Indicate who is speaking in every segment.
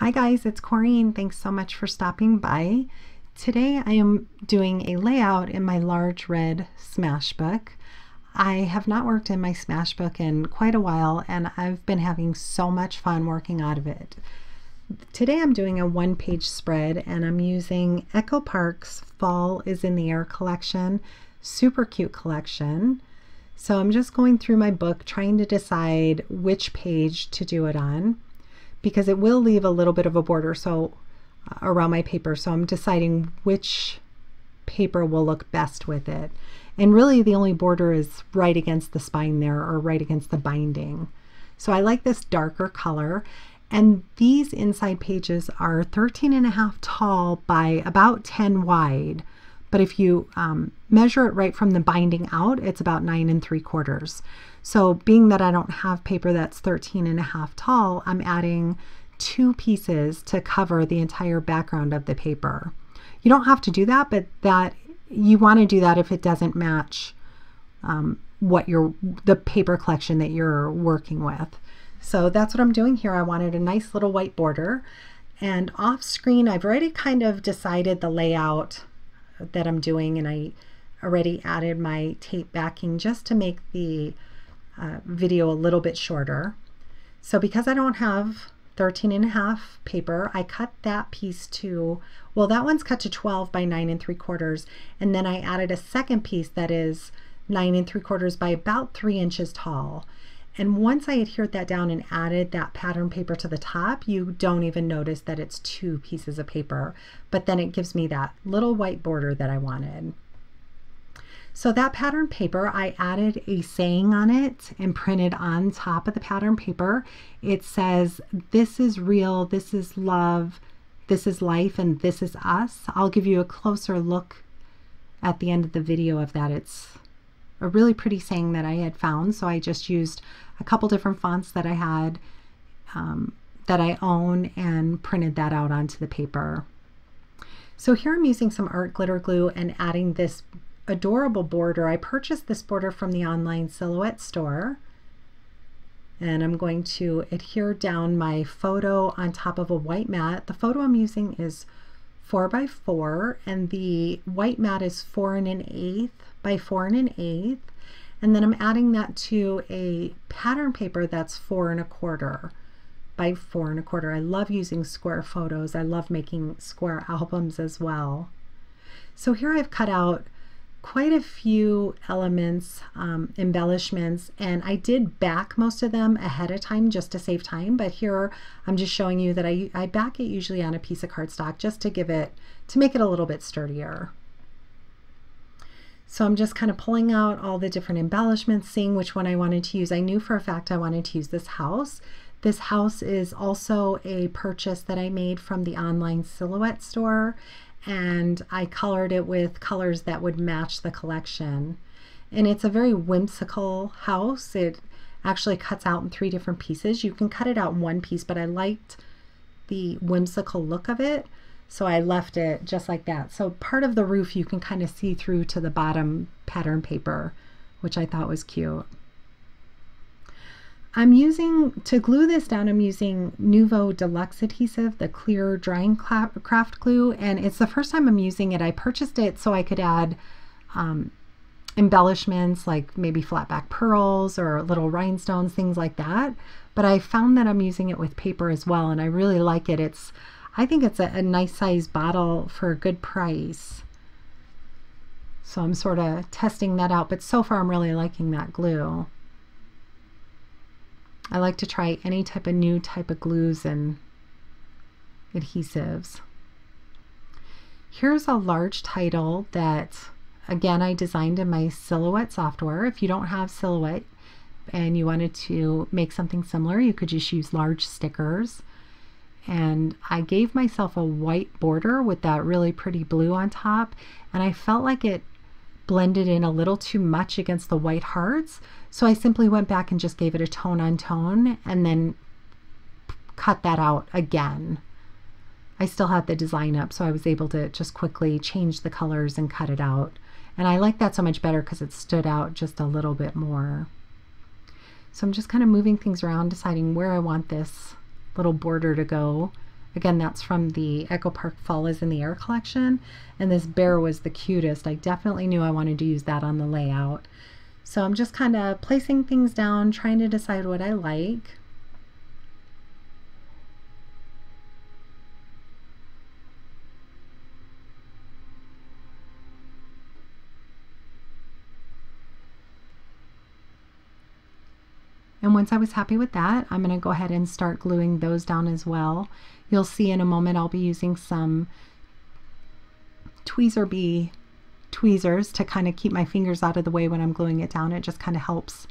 Speaker 1: Hi guys, it's Corene. Thanks so much for stopping by. Today I am doing a layout in my large red Smashbook. I have not worked in my Smashbook in quite a while and I've been having so much fun working out of it. Today I'm doing a one page spread and I'm using Echo Park's Fall is in the Air collection. Super cute collection. So I'm just going through my book trying to decide which page to do it on because it will leave a little bit of a border so uh, around my paper. So I'm deciding which paper will look best with it. And really the only border is right against the spine there or right against the binding. So I like this darker color. And these inside pages are 13 and a half tall by about 10 wide. But if you um, measure it right from the binding out, it's about nine and three quarters. So being that I don't have paper that's 13 and a half tall, I'm adding two pieces to cover the entire background of the paper. You don't have to do that, but that you want to do that if it doesn't match um, what you're the paper collection that you're working with. So that's what I'm doing here. I wanted a nice little white border. And off screen, I've already kind of decided the layout that I'm doing and I already added my tape backing just to make the uh, video a little bit shorter. So because I don't have 13 and a half paper, I cut that piece to, well, that one's cut to 12 by 9 and 3 quarters. And then I added a second piece that is 9 and 3 quarters by about 3 inches tall. And once I adhered that down and added that pattern paper to the top, you don't even notice that it's two pieces of paper. But then it gives me that little white border that I wanted. So that pattern paper, I added a saying on it and printed on top of the pattern paper. It says, this is real, this is love, this is life, and this is us. I'll give you a closer look at the end of the video of that. It's a really pretty saying that I had found. So I just used a couple different fonts that I had um, that I own and printed that out onto the paper. So here I'm using some art glitter glue and adding this adorable border. I purchased this border from the online silhouette store. And I'm going to adhere down my photo on top of a white mat. The photo I'm using is 4 by 4 and the white mat is 4 and an eighth by 4 and an eighth. And then I'm adding that to a pattern paper that's 4 and a quarter by 4 and a quarter. I love using square photos. I love making square albums as well. So here I've cut out quite a few elements, um, embellishments, and I did back most of them ahead of time just to save time, but here I'm just showing you that I, I back it usually on a piece of cardstock just to give it, to make it a little bit sturdier. So I'm just kind of pulling out all the different embellishments, seeing which one I wanted to use. I knew for a fact I wanted to use this house. This house is also a purchase that I made from the online silhouette store and I colored it with colors that would match the collection. And it's a very whimsical house. It actually cuts out in three different pieces. You can cut it out in one piece, but I liked the whimsical look of it. So I left it just like that. So part of the roof you can kind of see through to the bottom pattern paper, which I thought was cute. I'm using, to glue this down, I'm using Nuvo Deluxe Adhesive, the clear drying craft glue, and it's the first time I'm using it. I purchased it so I could add um, embellishments like maybe flat back pearls or little rhinestones, things like that. But I found that I'm using it with paper as well, and I really like it. It's, I think it's a, a nice size bottle for a good price. So I'm sort of testing that out, but so far I'm really liking that glue. I like to try any type of new type of glues and adhesives. Here's a large title that again I designed in my Silhouette software. If you don't have Silhouette and you wanted to make something similar, you could just use large stickers. And I gave myself a white border with that really pretty blue on top and I felt like it blended in a little too much against the white hearts. So I simply went back and just gave it a tone on tone and then cut that out again. I still had the design up, so I was able to just quickly change the colors and cut it out. And I like that so much better because it stood out just a little bit more. So I'm just kind of moving things around, deciding where I want this little border to go. Again, that's from the Echo Park Fall is in the Air collection. And this bear was the cutest. I definitely knew I wanted to use that on the layout. So I'm just kind of placing things down, trying to decide what I like. And once I was happy with that, I'm going to go ahead and start gluing those down as well. You'll see in a moment I'll be using some tweezer bee tweezers to kind of keep my fingers out of the way when I'm gluing it down. It just kind of helps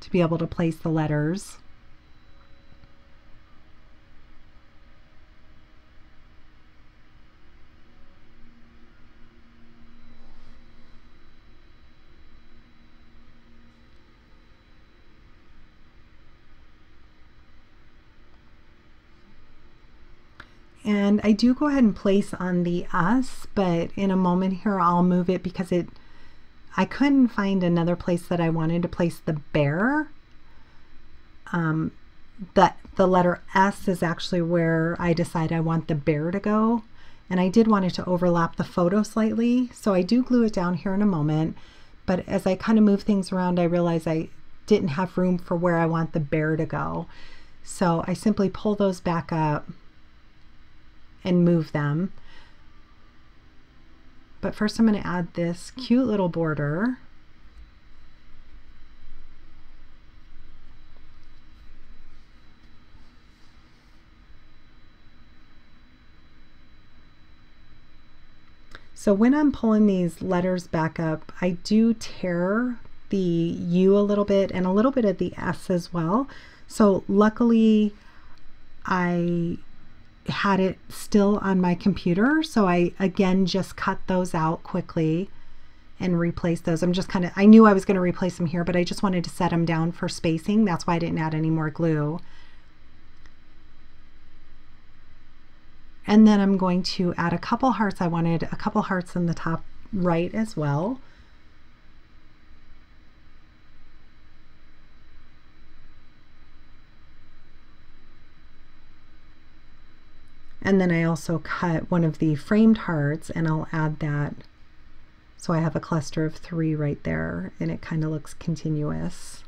Speaker 1: to be able to place the letters. And I do go ahead and place on the us, but in a moment here I'll move it because it I couldn't find another place that I wanted to place the bear. Um, that the letter S is actually where I decide I want the bear to go. And I did want it to overlap the photo slightly, so I do glue it down here in a moment. But as I kind of move things around, I realize I didn't have room for where I want the bear to go. So I simply pull those back up and move them. But first I'm going to add this cute little border. So when I'm pulling these letters back up, I do tear the U a little bit and a little bit of the S as well. So luckily I had it still on my computer. So I again just cut those out quickly and replace those. I'm just kind of, I knew I was going to replace them here, but I just wanted to set them down for spacing. That's why I didn't add any more glue. And then I'm going to add a couple hearts. I wanted a couple hearts in the top right as well. And then I also cut one of the framed hearts and I'll add that. So I have a cluster of three right there and it kind of looks continuous.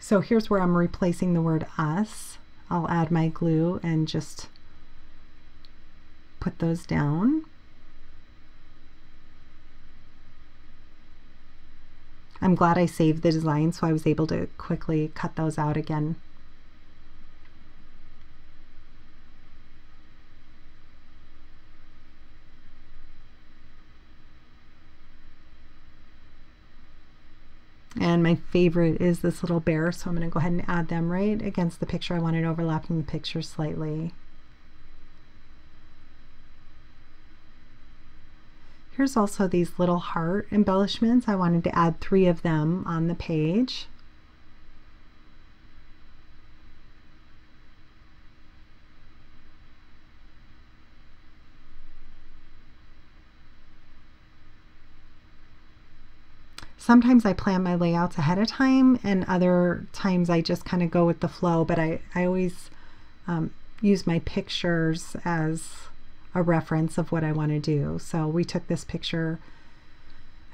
Speaker 1: So here's where I'm replacing the word us. I'll add my glue and just put those down. I'm glad I saved the design so I was able to quickly cut those out again. And my favorite is this little bear, so I'm going to go ahead and add them right against the picture. I want it overlapping the picture slightly. Here's also these little heart embellishments. I wanted to add three of them on the page. Sometimes I plan my layouts ahead of time and other times I just kind of go with the flow, but I, I always um, use my pictures as a reference of what I want to do. So we took this picture,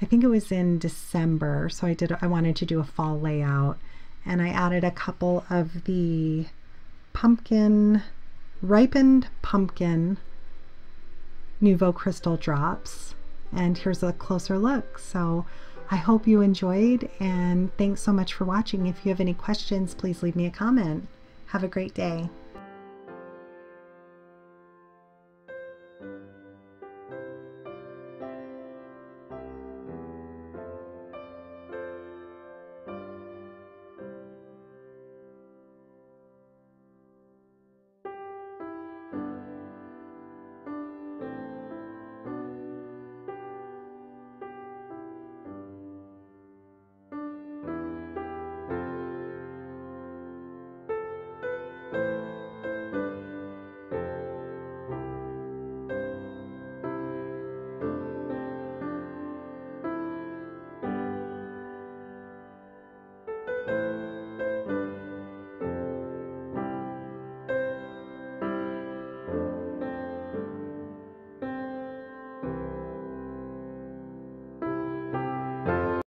Speaker 1: I think it was in December. So I did, I wanted to do a fall layout and I added a couple of the pumpkin, ripened pumpkin Nuvo Crystal drops. And here's a closer look. So I hope you enjoyed and thanks so much for watching. If you have any questions, please leave me a comment. Have a great day.